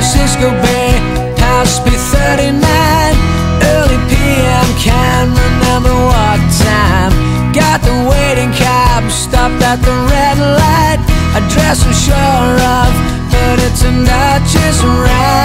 Francisco Bay, Hospital 39, early PM, can't remember what time. Got the waiting cab, stopped at the red light. I dress sure of, but it's not just right.